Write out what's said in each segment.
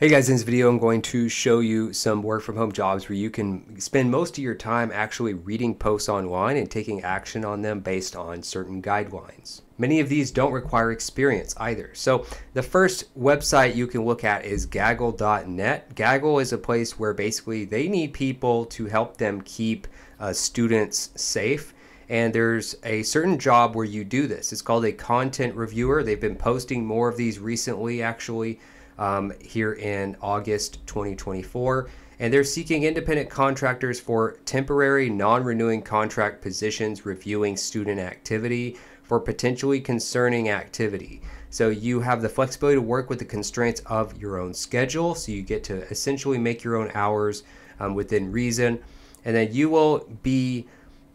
Hey guys, in this video I'm going to show you some work from home jobs where you can spend most of your time actually reading posts online and taking action on them based on certain guidelines. Many of these don't require experience either. So the first website you can look at is gaggle.net. Gaggle is a place where basically they need people to help them keep uh, students safe and there's a certain job where you do this. It's called a content reviewer. They've been posting more of these recently actually um, here in August 2024. And they're seeking independent contractors for temporary, non renewing contract positions reviewing student activity for potentially concerning activity. So you have the flexibility to work with the constraints of your own schedule. So you get to essentially make your own hours um, within reason. And then you will be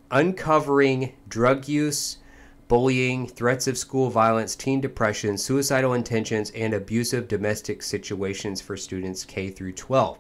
uncovering drug use, bullying, threats of school violence, teen depression, suicidal intentions, and abusive domestic situations for students K through 12.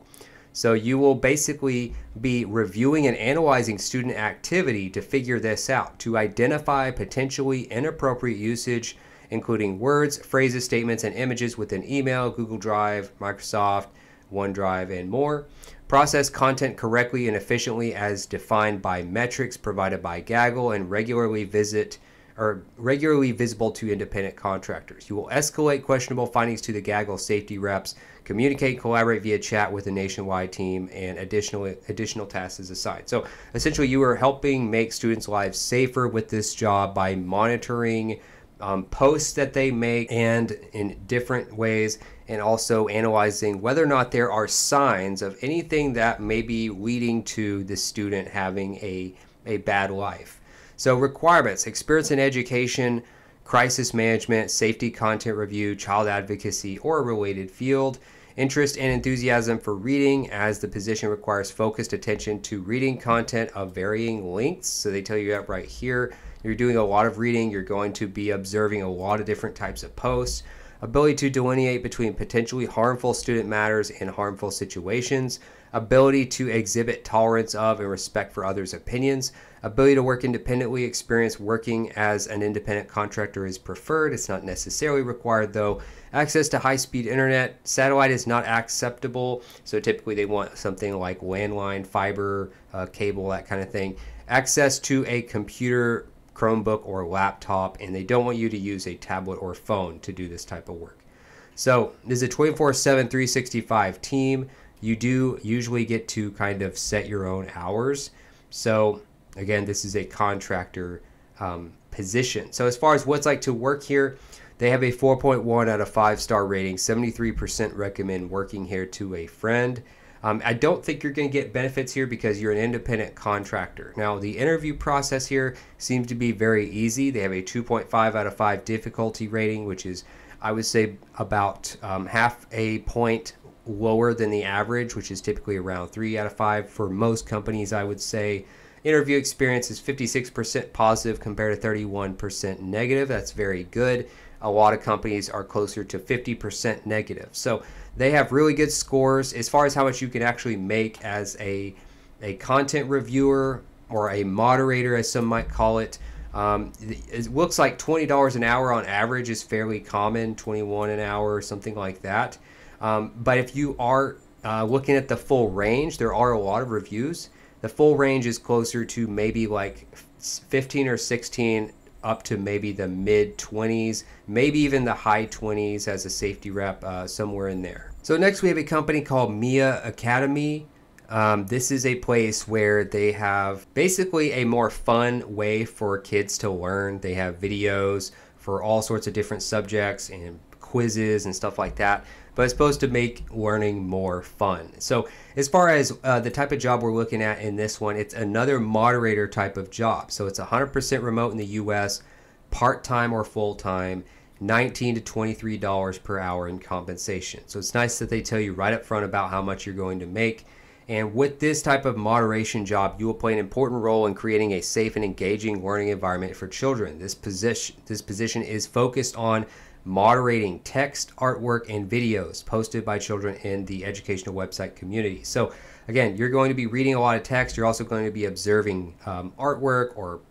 So you will basically be reviewing and analyzing student activity to figure this out, to identify potentially inappropriate usage, including words, phrases, statements, and images within email, Google Drive, Microsoft, OneDrive, and more. Process content correctly and efficiently as defined by metrics provided by Gaggle, and regularly visit are regularly visible to independent contractors. You will escalate questionable findings to the Gaggle safety reps, communicate, collaborate via chat with a nationwide team, and additional additional tasks is assigned. So essentially, you are helping make students' lives safer with this job by monitoring um, posts that they make and in different ways, and also analyzing whether or not there are signs of anything that may be leading to the student having a a bad life. So, requirements experience in education, crisis management, safety content review, child advocacy, or a related field. Interest and enthusiasm for reading, as the position requires focused attention to reading content of varying lengths. So, they tell you that right here. You're doing a lot of reading, you're going to be observing a lot of different types of posts ability to delineate between potentially harmful student matters and harmful situations, ability to exhibit tolerance of and respect for others' opinions, ability to work independently, experience working as an independent contractor is preferred. It's not necessarily required though. Access to high speed internet, satellite is not acceptable. So typically they want something like landline, fiber, uh, cable, that kind of thing. Access to a computer Chromebook or laptop, and they don't want you to use a tablet or phone to do this type of work. So this is a 24 7, 365 team. You do usually get to kind of set your own hours. So again, this is a contractor um, position. So as far as what's like to work here, they have a 4.1 out of 5 star rating. 73% recommend working here to a friend. Um, I don't think you're going to get benefits here because you're an independent contractor. Now, the interview process here seems to be very easy. They have a 2.5 out of 5 difficulty rating, which is, I would say, about um, half a point lower than the average, which is typically around 3 out of 5 for most companies, I would say. Interview experience is 56% positive compared to 31% negative. That's very good a lot of companies are closer to 50% negative. So they have really good scores as far as how much you can actually make as a, a content reviewer or a moderator, as some might call it. Um, it looks like $20 an hour on average is fairly common, 21 an hour or something like that. Um, but if you are uh, looking at the full range, there are a lot of reviews. The full range is closer to maybe like 15 or 16 up to maybe the mid 20s, maybe even the high 20s as a safety rep, uh, somewhere in there. So, next we have a company called Mia Academy. Um, this is a place where they have basically a more fun way for kids to learn. They have videos for all sorts of different subjects and quizzes and stuff like that but it's supposed to make learning more fun. So, as far as uh, the type of job we're looking at in this one, it's another moderator type of job. So, it's 100% remote in the US, part time or full time. 19 to 23 dollars per hour in compensation. So it's nice that they tell you right up front about how much you're going to make. And with this type of moderation job, you will play an important role in creating a safe and engaging learning environment for children. This position this position is focused on moderating text, artwork, and videos posted by children in the educational website community. So, again, you're going to be reading a lot of text. You're also going to be observing um, artwork or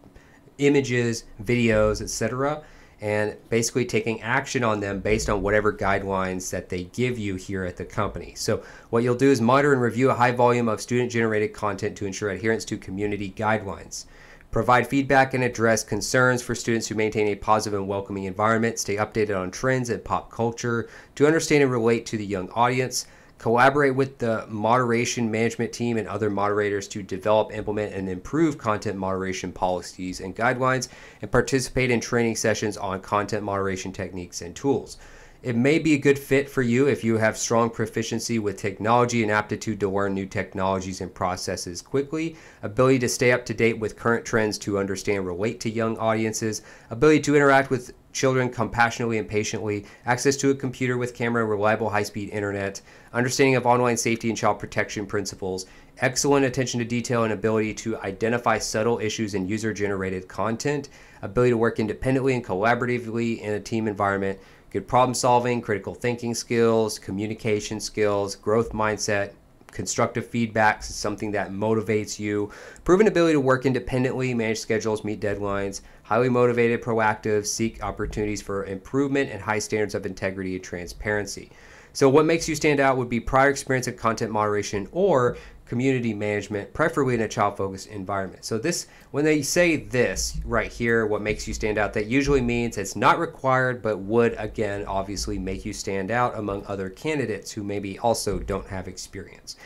images, videos, etc. and basically taking action on them based on whatever guidelines that they give you here at the company. So, what you'll do is monitor and review a high volume of student generated content to ensure adherence to community guidelines. Provide feedback and address concerns for students who maintain a positive and welcoming environment. Stay updated on trends and pop culture to understand and relate to the young audience. Collaborate with the moderation management team and other moderators to develop, implement, and improve content moderation policies and guidelines, and participate in training sessions on content moderation techniques and tools. It may be a good fit for you if you have strong proficiency with technology and aptitude to learn new technologies and processes quickly, ability to stay up to date with current trends to understand relate to young audiences, ability to interact with children compassionately and patiently, access to a computer with camera, and reliable high speed internet, understanding of online safety and child protection principles, excellent attention to detail and ability to identify subtle issues in user generated content, ability to work independently and collaboratively in a team environment, good problem solving, critical thinking skills, communication skills, growth mindset, constructive feedback is something that motivates you, proven ability to work independently, manage schedules, meet deadlines, highly motivated, proactive, seek opportunities for improvement, and high standards of integrity and transparency. So, what makes you stand out would be prior experience in content moderation or community management, preferably in a child focused environment. So, this, when they say this right here, what makes you stand out, that usually means it's not required, but would again obviously make you stand out among other candidates who maybe also don't have experience.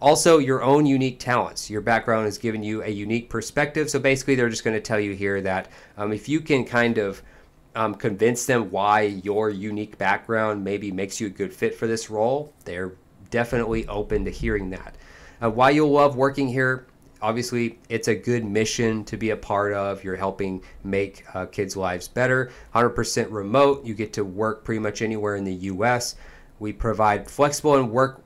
Also, your own unique talents. Your background has given you a unique perspective. So, basically, they're just going to tell you here that um, if you can kind of um, convince them why your unique background maybe makes you a good fit for this role, they're definitely open to hearing that. Uh, why you'll love working here, obviously, it's a good mission to be a part of. You're helping make uh, kids' lives better. 100% remote. You get to work pretty much anywhere in the U.S. We provide flexible and work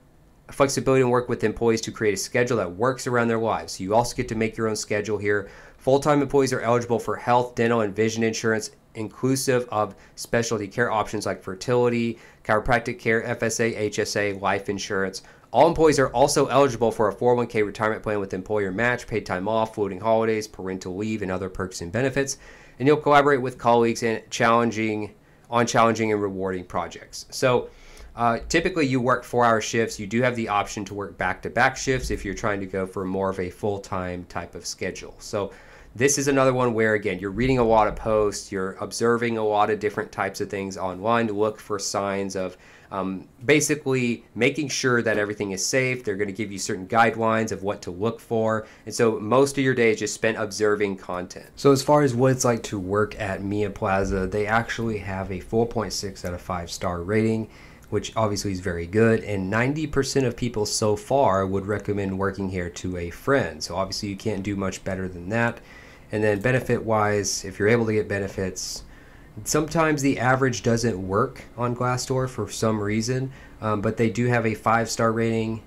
flexibility and work with employees to create a schedule that works around their lives. You also get to make your own schedule here. Full-time employees are eligible for health, dental, and vision insurance, inclusive of specialty care options like fertility, chiropractic care, FSA, HSA, life insurance. All employees are also eligible for a 401k retirement plan with employer match, paid time off, floating holidays, parental leave, and other perks and benefits. And you'll collaborate with colleagues in challenging on challenging and rewarding projects. So uh, typically you work four hour shifts. You do have the option to work back to back shifts if you're trying to go for more of a full time type of schedule. So this is another one where again you're reading a lot of posts, you're observing a lot of different types of things online to look for signs of um, basically making sure that everything is safe. They're going to give you certain guidelines of what to look for. And so most of your day is just spent observing content. So, as far as what it's like to work at Mia Plaza, they actually have a 4.6 out of 5 star rating. Which obviously is very good, and 90% of people so far would recommend working here to a friend. So, obviously, you can't do much better than that. And then, benefit wise, if you're able to get benefits, Sometimes the average doesn't work on Glassdoor for some reason, um, but they do have a five star rating.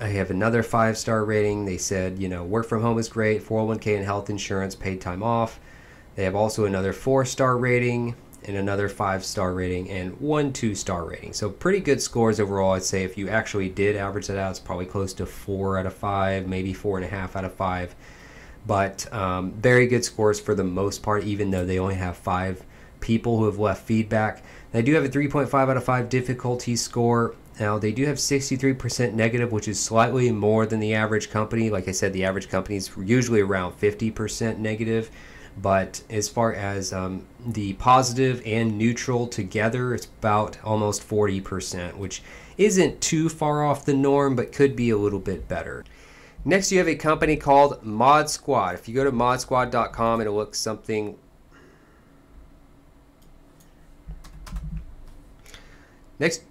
I have another five star rating. They said, you know, work from home is great, 401k and health insurance, paid time off. They have also another four star rating and another five star rating and one two star rating. So pretty good scores overall. I'd say if you actually did average that out, it's probably close to four out of five, maybe four and a half out of five. But um, very good scores for the most part, even though they only have five people who have left feedback. They do have a 3.5 out of 5 difficulty score. Now, they do have 63% negative, which is slightly more than the average company. Like I said, the average company is usually around 50% negative. But as far as um, the positive and neutral together, it's about almost 40%, which isn't too far off the norm, but could be a little bit better. Next, you have a company called Mod Squad. If you go to modsquad.com, it'll look something Next,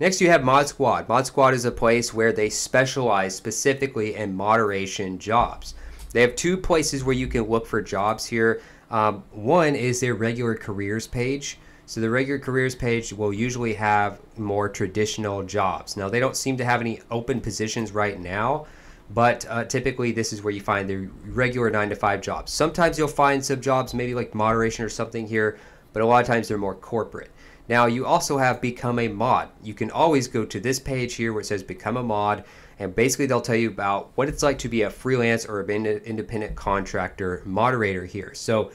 Next, you have Mod Squad. Mod Squad is a place where they specialize specifically in moderation jobs. They have two places where you can look for jobs here. Um, one is their regular careers page. So the regular careers page will usually have more traditional jobs. Now they don't seem to have any open positions right now, but uh, typically this is where you find the regular nine to five jobs. Sometimes you'll find some jobs, maybe like moderation or something here, but a lot of times they're more corporate. Now, you also have Become a Mod. You can always go to this page here where it says Become a Mod, and basically they'll tell you about what it's like to be a freelance or an independent contractor moderator here. So,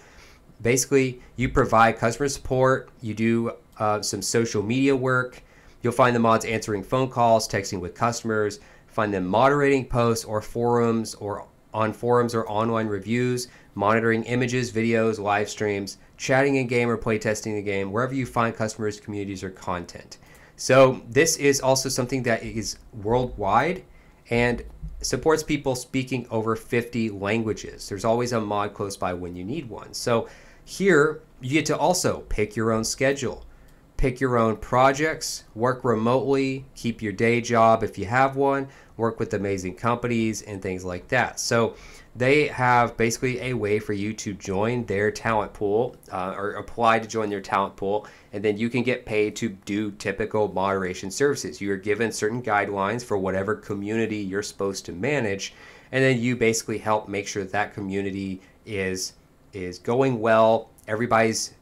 basically you provide customer support, you do uh, some social media work. You'll find the mods answering phone calls, texting with customers, find them moderating posts or forums or on forums or online reviews, monitoring images, videos, live streams, chatting in game or playtesting the game, wherever you find customers, communities, or content. So this is also something that is worldwide and supports people speaking over 50 languages. There's always a mod close by when you need one. So here you get to also pick your own schedule, pick your own projects, work remotely, keep your day job if you have one, work with amazing companies and things like that. So they have basically a way for you to join their talent pool uh, or apply to join their talent pool and then you can get paid to do typical moderation services. You are given certain guidelines for whatever community you're supposed to manage and then you basically help make sure that, that community is is going well everybody's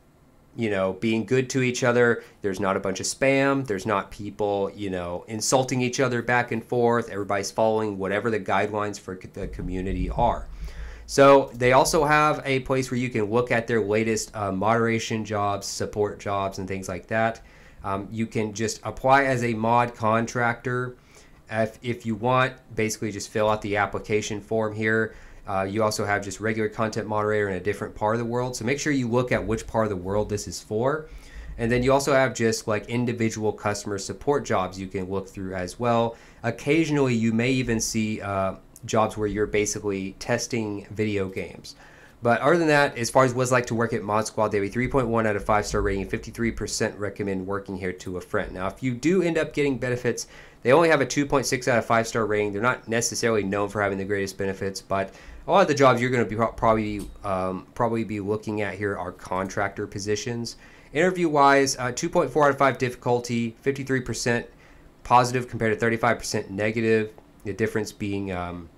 you know, being good to each other. There's not a bunch of spam. There's not people, you know, insulting each other back and forth. Everybody's following whatever the guidelines for the community are. So they also have a place where you can look at their latest uh, moderation jobs, support jobs, and things like that. Um, you can just apply as a mod contractor. If, if you want, basically just fill out the application form here. Uh, you also have just regular content moderator in a different part of the world. So make sure you look at which part of the world this is for. And then you also have just like individual customer support jobs you can look through as well. Occasionally, you may even see uh, jobs where you're basically testing video games. But other than that, as far as what it's like to work at Mod Squad, they have a 3.1 out of 5 star rating 53% recommend working here to a friend. Now, if you do end up getting benefits, they only have a 2.6 out of 5 star rating. They're not necessarily known for having the greatest benefits, but a lot of the jobs you're going to be probably um, probably be looking at here are contractor positions. Interview wise, uh, 2.4 out of 5 difficulty, 53% positive compared to 35% negative. The difference being um,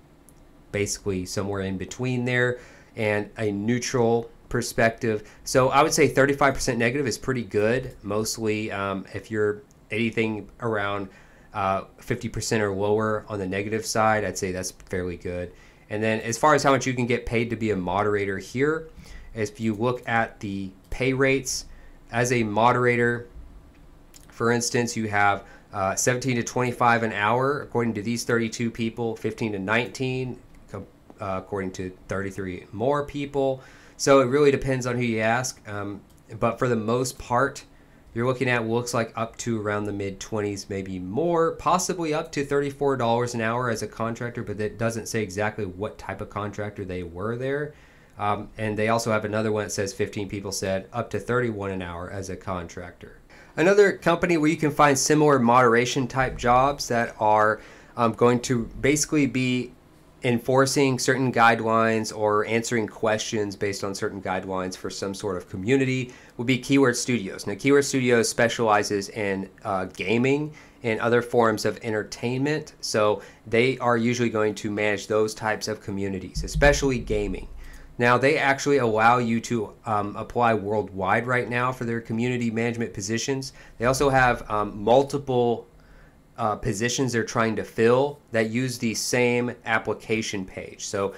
basically somewhere in between there and a neutral perspective. So I would say 35% negative is pretty good. Mostly um, if you're anything around uh, 50% or lower on the negative side, I'd say that's fairly good. And then as far as how much you can get paid to be a moderator here, if you look at the pay rates as a moderator, for instance, you have uh, 17 to 25 an hour according to these 32 people, 15 to 19 uh, according to 33 more people. So it really depends on who you ask. Um, but for the most part, you're looking at looks like up to around the mid 20s, maybe more, possibly up to $34 an hour as a contractor, but that doesn't say exactly what type of contractor they were there. Um, and they also have another one that says 15 people said up to 31 an hour as a contractor. Another company where you can find similar moderation type jobs that are um, going to basically be enforcing certain guidelines or answering questions based on certain guidelines for some sort of community would be Keyword Studios. Now, Keyword Studios specializes in uh, gaming and other forms of entertainment, so they are usually going to manage those types of communities, especially gaming. Now, they actually allow you to um, apply worldwide right now for their community management positions. They also have um, multiple uh, positions they're trying to fill that use the same application page. So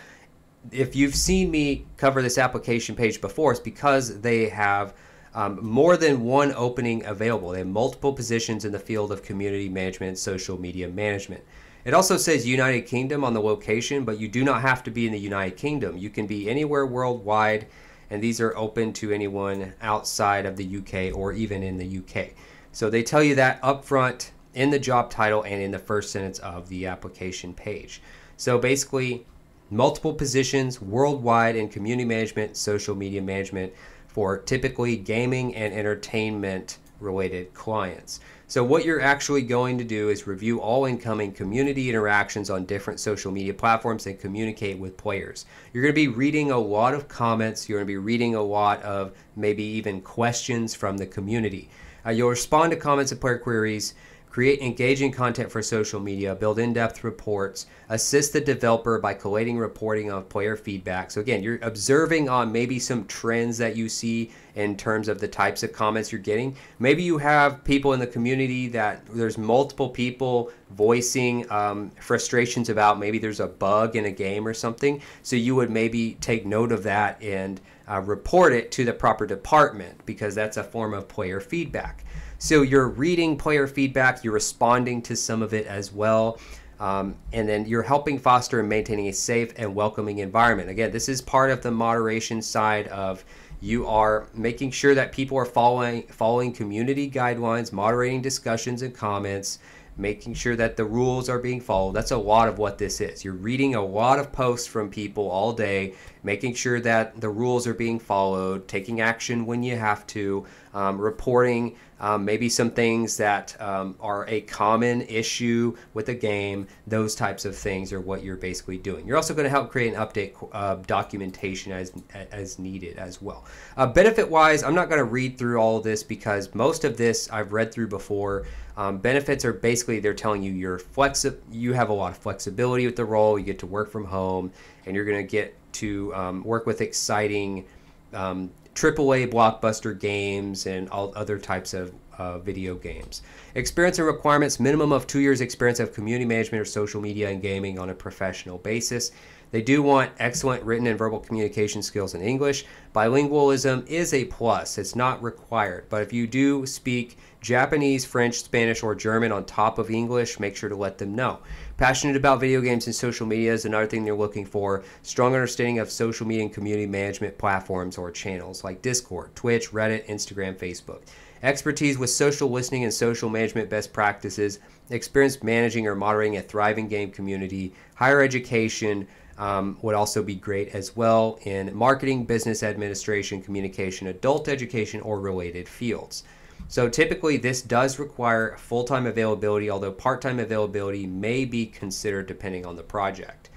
if you've seen me cover this application page before, it's because they have um, more than one opening available. They have multiple positions in the field of community management social media management. It also says United Kingdom on the location, but you do not have to be in the United Kingdom. You can be anywhere worldwide, and these are open to anyone outside of the UK or even in the UK. So they tell you that upfront in the job title and in the first sentence of the application page. So basically, multiple positions worldwide in community management, social media management for typically gaming and entertainment related clients. So, what you're actually going to do is review all incoming community interactions on different social media platforms and communicate with players. You're going to be reading a lot of comments, you're going to be reading a lot of maybe even questions from the community. Uh, you'll respond to comments and player queries create engaging content for social media, build in-depth reports, assist the developer by collating reporting of player feedback. So again, you're observing on maybe some trends that you see in terms of the types of comments you're getting. Maybe you have people in the community that there's multiple people voicing um, frustrations about maybe there's a bug in a game or something. So you would maybe take note of that and uh, report it to the proper department because that's a form of player feedback. So you're reading player feedback, you're responding to some of it as well. Um, and then you're helping foster and maintaining a safe and welcoming environment. Again, this is part of the moderation side of you are making sure that people are following following community guidelines, moderating discussions and comments, making sure that the rules are being followed. That's a lot of what this is. You're reading a lot of posts from people all day, making sure that the rules are being followed, taking action when you have to, um, reporting um, maybe some things that um, are a common issue with a game. Those types of things are what you're basically doing. You're also going to help create an update uh, documentation as as needed as well. Uh, benefit wise, I'm not going to read through all this because most of this I've read through before. Um, benefits are basically they're telling you you're flexi- you have a lot of flexibility with the role. You get to work from home, and you're going to get to um, work with exciting um, AAA blockbuster games and all other types of uh, video games. Experience and requirements: minimum of two years experience of community management or social media and gaming on a professional basis. They do want excellent written and verbal communication skills in English. Bilingualism is a plus, it's not required. But if you do speak Japanese, French, Spanish, or German on top of English, make sure to let them know. Passionate about video games and social media is another thing they're looking for. Strong understanding of social media and community management platforms or channels like Discord, Twitch, Reddit, Instagram, Facebook. Expertise with social listening and social management best practices. Experience managing or moderating a thriving game community. Higher education um, would also be great as well in marketing, business administration, communication, adult education, or related fields. So typically, this does require full time availability, although part time availability may be considered depending on the project.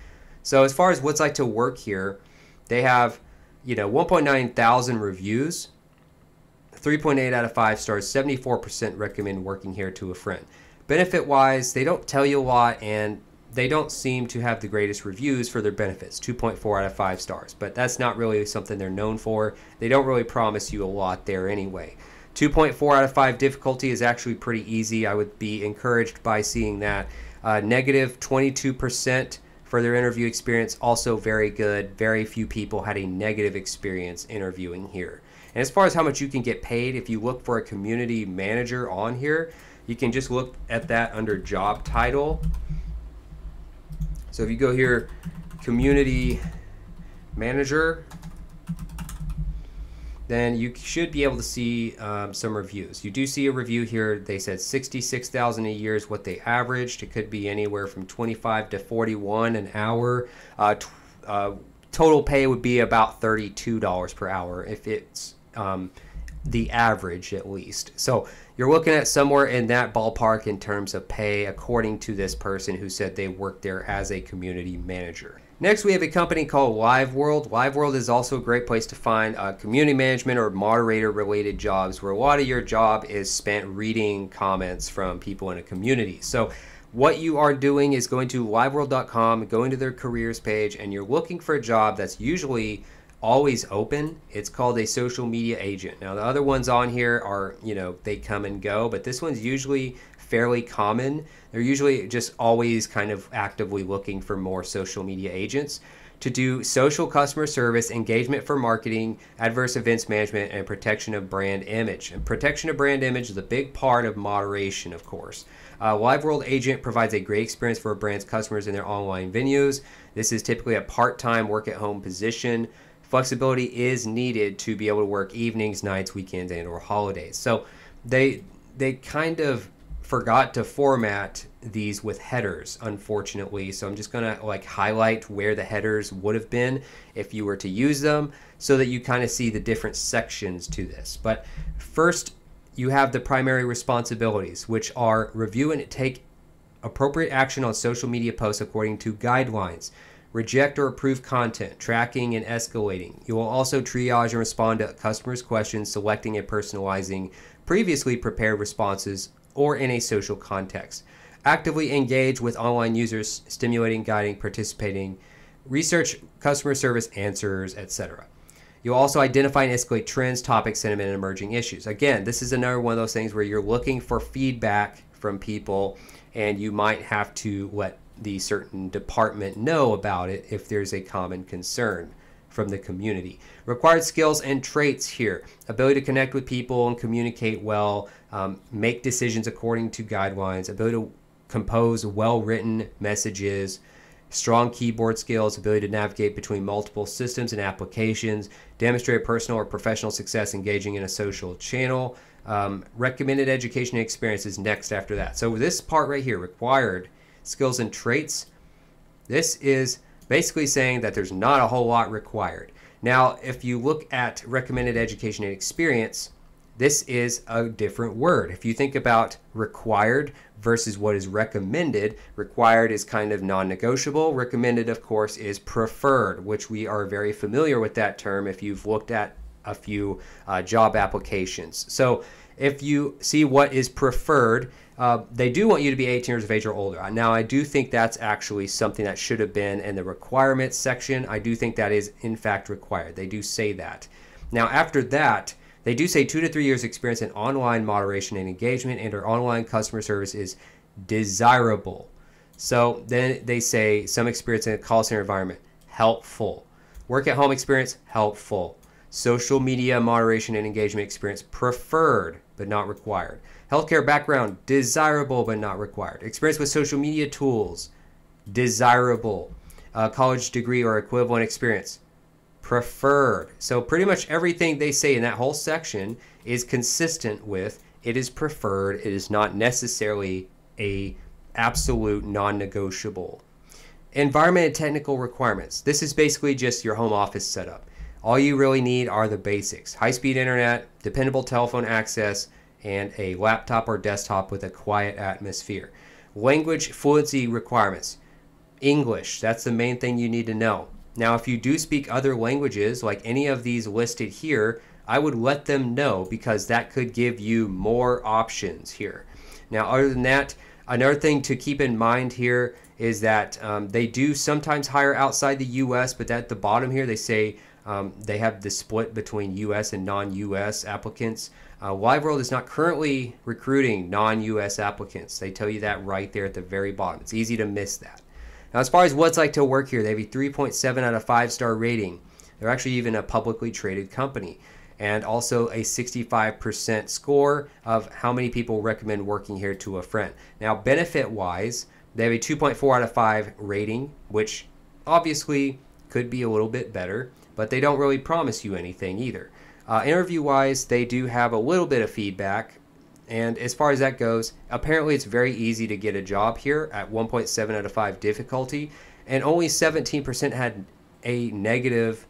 So, as far as what's like to work here, they have you know 1.9 thousand reviews 3.8 out of 5 stars 74% recommend working here to a friend benefit wise they don't tell you a lot and they don't seem to have the greatest reviews for their benefits 2.4 out of 5 stars but that's not really something they're known for. They don't really promise you a lot there anyway. 2.4 out of 5 difficulty is actually pretty easy. I would be encouraged by seeing that. Uh, negative 22% for their interview experience also very good. Very few people had a negative experience interviewing here. And as far as how much you can get paid if you look for a community manager on here you can just look at that under job title so if you go here, community manager, then you should be able to see um, some reviews. You do see a review here. They said 66,000 a year is what they averaged. It could be anywhere from 25 to 41 an hour. Uh, uh, total pay would be about $32 per hour if it's um, the average at least. So you're looking at somewhere in that ballpark in terms of pay, according to this person who said they worked there as a community manager. Next, we have a company called LiveWorld. LiveWorld is also a great place to find uh, community management or moderator related jobs where a lot of your job is spent reading comments from people in a community. So, what you are doing is going to liveworld.com, going to their careers page, and you're looking for a job that's usually always open. It's called a social media agent. Now the other ones on here are, you know, they come and go, but this one's usually fairly common. They're usually just always kind of actively looking for more social media agents to do social customer service, engagement for marketing, adverse events management, and protection of brand image. And protection of brand image is a big part of moderation, of course. Uh, Live World Agent provides a great experience for a brand's customers in their online venues. This is typically a part time work at home position flexibility is needed to be able to work evenings, nights, weekends, and or holidays. So they they kind of forgot to format these with headers unfortunately. So i'm just to like highlight where the headers would have been if you were to use them so that you kind of see the different sections to this. But first you have the primary responsibilities which are review and take appropriate action on social media posts according to guidelines reject or approve content, tracking and escalating. You will also triage and respond to customers' questions, selecting and personalizing previously prepared responses or in a social context. Actively engage with online users, stimulating, guiding, participating, research customer service answers, etc. You'll also identify and escalate trends, topics, sentiment, and emerging issues. Again, this is another one of those things where you're looking for feedback from people and you might have to let the certain department know about it if there's a common concern from the community. Required skills and traits here ability to connect with people and communicate well, um, make decisions according to guidelines, ability to compose well written messages, strong keyboard skills, ability to navigate between multiple systems and applications, demonstrate personal or professional success engaging in a social channel. Um, recommended education experience is next after that. So this part right here, required skills and traits, this is basically saying that there's not a whole lot required. Now, if you look at recommended education and experience, this is a different word. If you think about required versus what is recommended, required is kind of non negotiable. Recommended, of course, is preferred, which we are very familiar with that term if you've looked at a few uh, job applications. So if you see what is preferred, uh, they do want you to be 18 years of age or older. Now, I do think that's actually something that should have been in the requirements section. I do think that is, in fact, required. They do say that. Now, after that, they do say two to three years experience in online moderation and engagement and or online customer service is desirable. So then they say some experience in a call center environment, helpful. Work at home experience, helpful. Social media moderation and engagement experience, preferred but not required. Healthcare background, desirable but not required. Experience with social media tools, desirable. Uh, college degree or equivalent experience, preferred. So pretty much everything they say in that whole section is consistent with it is preferred. It is not necessarily a absolute non-negotiable. Environment and technical requirements. This is basically just your home office setup. All you really need are the basics. High-speed internet, dependable telephone access, and a laptop or desktop with a quiet atmosphere. Language fluency requirements. English, that's the main thing you need to know. Now, if you do speak other languages, like any of these listed here, I would let them know because that could give you more options here. Now, other than that, another thing to keep in mind here is that um, they do sometimes hire outside the U.S., but at the bottom here they say um, they have the split between U.S. and non-U.S. applicants. Uh, LiveWorld is not currently recruiting non-U.S. applicants. They tell you that right there at the very bottom. It's easy to miss that. Now, as far as what's like to work here, they have a 3.7 out of 5 star rating. They're actually even a publicly traded company. And also a 65% score of how many people recommend working here to a friend. Now, benefit wise, they have a 2.4 out of 5 rating, which obviously could be a little bit better, but they don't really promise you anything either. Uh, interview wise, they do have a little bit of feedback. And as far as that goes, apparently it's very easy to get a job here at 1.7 out of 5 difficulty. And only 17% had a negative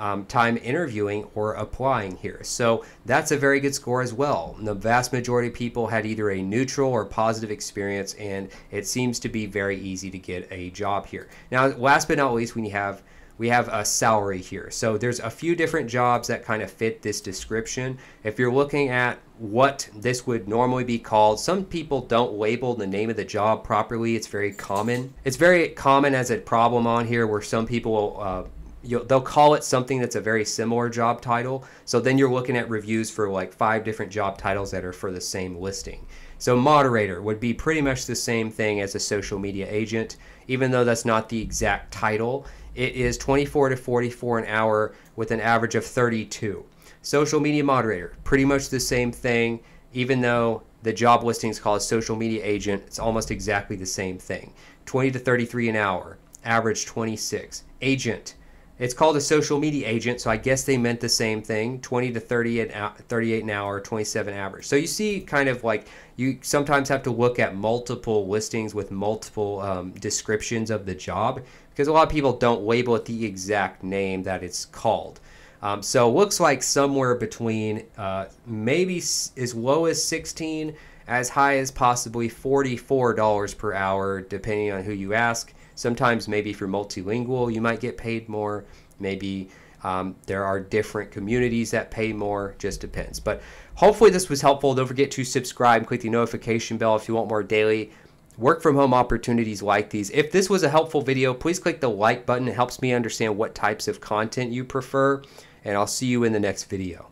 um, time interviewing or applying here. So that's a very good score as well. The vast majority of people had either a neutral or positive experience, and it seems to be very easy to get a job here. Now, last but not least, when you have we have a salary here. So there's a few different jobs that kind of fit this description. If you're looking at what this would normally be called, some people don't label the name of the job properly. It's very common. It's very common as a problem on here where some people uh, they'll call it something that's a very similar job title. So then you're looking at reviews for like five different job titles that are for the same listing. So moderator would be pretty much the same thing as a social media agent, even though that's not the exact title. It is 24 to 44 an hour with an average of 32. Social media moderator, pretty much the same thing, even though the job listing is called social media agent, it's almost exactly the same thing. 20 to 33 an hour, average 26. Agent, it's called a social media agent, so I guess they meant the same thing 20 to 30 an, 38 an hour, 27 average. So you see, kind of like you sometimes have to look at multiple listings with multiple um, descriptions of the job because a lot of people don't label it the exact name that it's called. Um, so it looks like somewhere between uh, maybe as low as 16, as high as possibly $44 per hour, depending on who you ask. Sometimes maybe if you're multilingual, you might get paid more. Maybe um, there are different communities that pay more, just depends. But hopefully this was helpful. Don't forget to subscribe, click the notification bell if you want more daily work from home opportunities like these. If this was a helpful video, please click the like button. It helps me understand what types of content you prefer, and I'll see you in the next video.